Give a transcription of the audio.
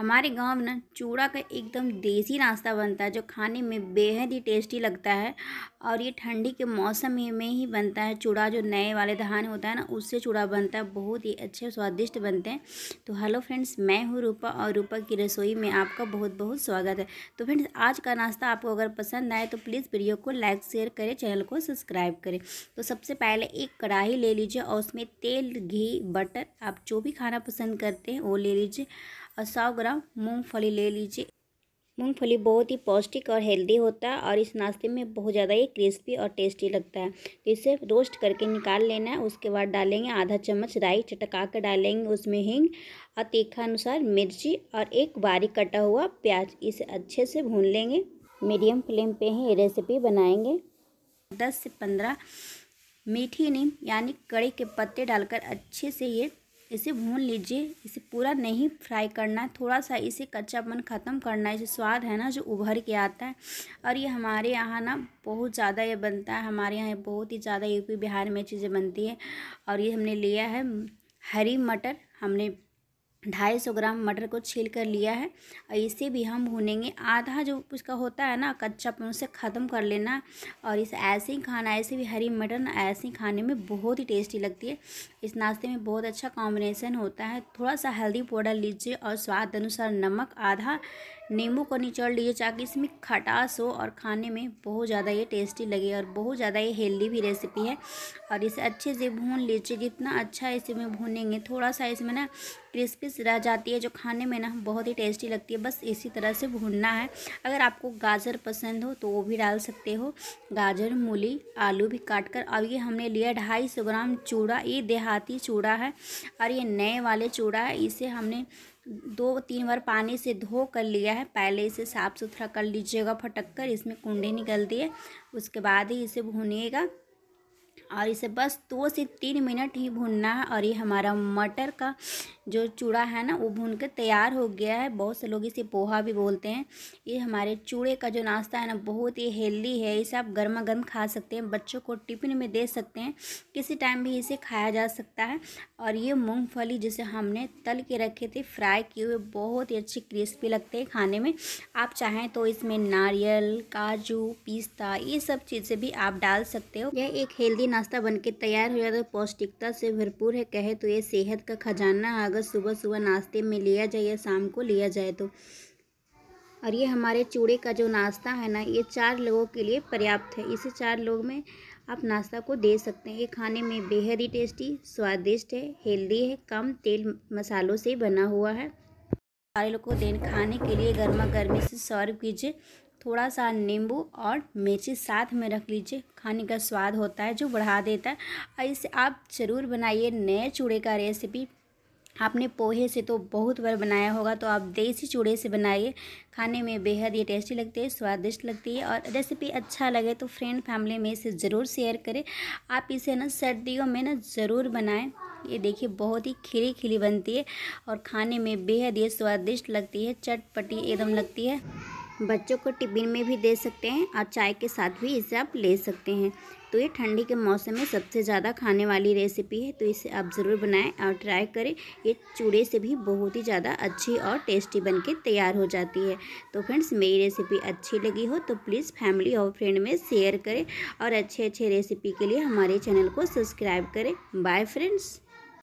हमारे गाँव में ना चूड़ा का एकदम देसी नाश्ता बनता है, जो खाने में बेहद ही टेस्टी लगता है और ये ठंडी के मौसम में ही बनता है। चूड़ा जो नए वाले धान होता है ना, उससे चूड़ा बनता है, बहुत ही अच्छे स्वादिष्ट बनते हैं। तो हेलो फ्रेंड्स, मैं हूँ रूपा और रूपा की रसोई में आपका बहुत बहुत स्वागत है। तो फ्रेंड्स, आज का नाश्ता आपको अगर पसंद आए तो प्लीज़ वीडियो को लाइक, शेयर करें, चैनल को सब्सक्राइब करें। तो सबसे पहले एक कढ़ाई ले लीजिए और उसमें तेल, घी, बटर, आप जो भी खाना पसंद करते हैं वो ले लीजिए। और सौ ग्राम मूंगफली ले लीजिए। मूंगफली बहुत ही पौष्टिक और हेल्दी होता है और इस नाश्ते में बहुत ज़्यादा ही क्रिस्पी और टेस्टी लगता है। तो इसे रोस्ट करके निकाल लेना है, उसके बाद डालेंगे आधा चम्मच राई चटका कर डालेंगे उसमें हींग और तीखा अनुसार मिर्ची और एक बारीक कटा हुआ प्याज। इसे अच्छे से भून लेंगे। मीडियम फ्लेम पे ही रेसिपी बनाएँगे। दस से पंद्रह मीठी नीम यानी कड़ी के पत्ते डालकर अच्छे से ये इसे भून लीजिए। इसे पूरा नहीं फ्राई करना है। थोड़ा सा इसे कच्चापन ख़त्म करना है। जो स्वाद है ना जो उभर के आता है। और ये हमारे यहाँ ना बहुत ज़्यादा ये बनता है। हमारे यहाँ बहुत ही ज़्यादा यूपी बिहार में चीज़ें बनती है। और ये हमने लिया है हरी मटर। हमने ढाई सौ ग्राम मटर को छील कर लिया है। और इसे भी हम भूनेंगे। आधा जो उसका होता है ना कच्चापन उसे ख़त्म कर लेना। और इसे ऐसे ही खाना, ऐसे भी हरी मटर ना ऐसे ही खाने में बहुत ही टेस्टी लगती है। इस नाश्ते में बहुत अच्छा कॉम्बिनेशन होता है। थोड़ा सा हल्दी पाउडर लीजिए और स्वाद अनुसार नमक, आधा नींबू को निचोड़ लीजिए ताकि इसमें खटास हो और खाने में बहुत ज़्यादा ये टेस्टी लगे और बहुत ज़्यादा ये हेल्दी भी रेसिपी है। और इसे अच्छे से भून लीजिए, जितना अच्छा इसमें भूनेंगे, थोड़ा सा इसमें ना क्रिस्पी रह जाती है, जो खाने में ना बहुत ही टेस्टी लगती है। बस इसी तरह से भूनना है। अगर आपको गाजर पसंद हो तो वो भी डाल सकते हो। गाजर, मूली, आलू भी काट कर अब ये हमने लिया ढाई सौ ग्राम चूड़ा। ये देहाती चूड़ा है और ये नए वाले चूड़ा है। इसे हमने दो तीन बार पानी से धो कर लिया है। पहले इसे साफ़ सुथरा कर लीजिएगा फटक कर, इसमें कुंडे निकलती है, उसके बाद ही इसे भूनिएगा। और इसे बस दो से तीन मिनट ही भूनना है और ये हमारा मटर का जो चूड़ा है ना, वो भून कर तैयार हो गया है। बहुत से लोग इसे पोहा भी बोलते हैं। ये हमारे चूड़े का जो नाश्ता है ना, बहुत ही हेल्दी है। इसे आप गर्मा गर्म खा सकते हैं, बच्चों को टिफ़िन में दे सकते हैं। किसी टाइम भी इसे खाया जा सकता है। और ये मूँगफली जिसे हमने तल के रखे थे फ्राई किए हुए, बहुत ही अच्छे क्रिस्पी लगते हैं खाने में। आप चाहें तो इसमें नारियल, काजू, पिस्ता, ये सब चीज़ें भी आप डाल सकते हो। यह एक हेल्दी नाश्ता बन के तैयार हो जाता है, पौष्टिकता से भरपूर है, कहे तो ये सेहत का खजाना अगर सुबह सुबह नाश्ते में लिया जाए या शाम को लिया जाए तो। और ये हमारे चूड़े का जो नाश्ता है ना, ये चार लोगों के लिए पर्याप्त है। इसे चार लोग में आप नाश्ता को दे सकते हैं। ये खाने में बेहद ही टेस्टी, स्वादिष्ट है, हेल्दी है, कम तेल मसालों से बना हुआ है। सारे लोग को दिन खाने के लिए गर्मा गर्मी से सर्व कीजिए। थोड़ा सा नींबू और मिर्ची साथ में रख लीजिए। खाने का स्वाद होता है, जो बढ़ा देता है। और इसे आप ज़रूर बनाइए नए चूड़े का रेसिपी। आपने पोहे से तो बहुत बार बनाया होगा तो आप देसी चूड़े से बनाइए। खाने में बेहद ये टेस्टी लगती है, स्वादिष्ट लगती है और रेसिपी अच्छा लगे तो फ्रेंड, फैमिली में इसे ज़रूर शेयर करें। आप इसे ना सर्दियों में ना ज़रूर बनाएँ। ये देखिए, बहुत ही खिली खिली बनती है और खाने में बेहद ये स्वादिष्ट लगती है, चटपटी एकदम लगती है। बच्चों को टिफ़िन में भी दे सकते हैं और चाय के साथ भी इसे आप ले सकते हैं। तो ये ठंडी के मौसम में सबसे ज़्यादा खाने वाली रेसिपी है तो इसे आप ज़रूर बनाएँ और ट्राई करें। ये चूड़े से भी बहुत ही ज़्यादा अच्छी और टेस्टी बन के तैयार हो जाती है। तो फ्रेंड्स, मेरी रेसिपी अच्छी लगी हो तो प्लीज़ फैमिली और फ्रेंड में शेयर करें और अच्छे अच्छे रेसिपी के लिए हमारे चैनल को सब्सक्राइब करें। Bye friends.